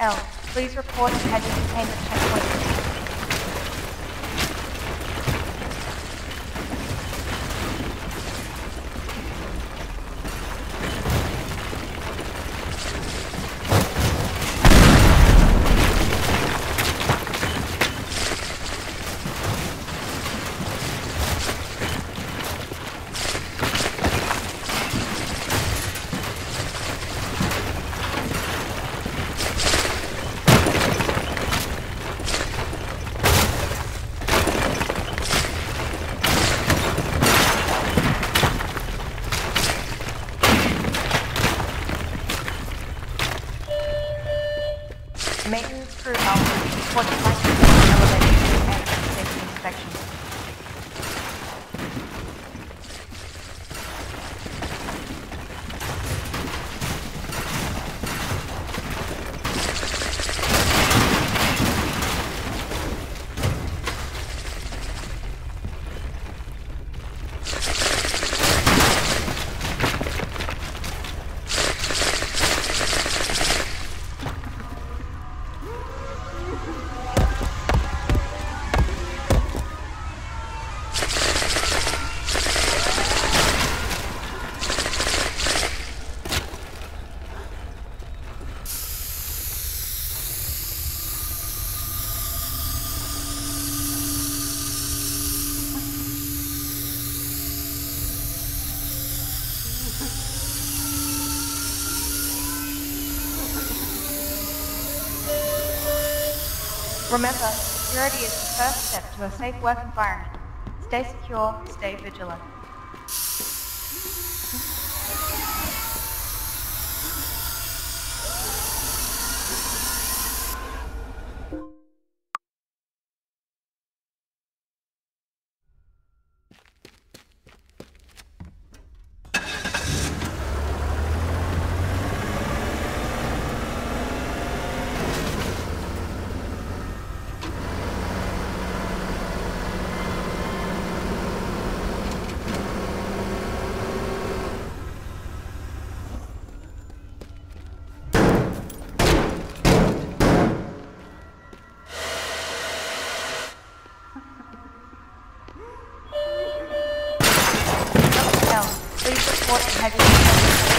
L, please report to hazard containment checkpoint. Maintenance crew flight control elevator and safety inspection. Remember, security is the first step to a safe work environment. Stay secure, stay vigilant. Please report to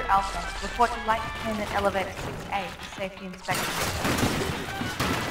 Alpha, report to light containment elevator 6A for safety inspection.